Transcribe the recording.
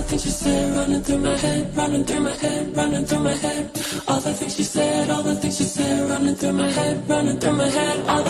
the things you said running through my head, running through my head, running through my head. All the things she said, all the things she said running through my head, running through my head. All the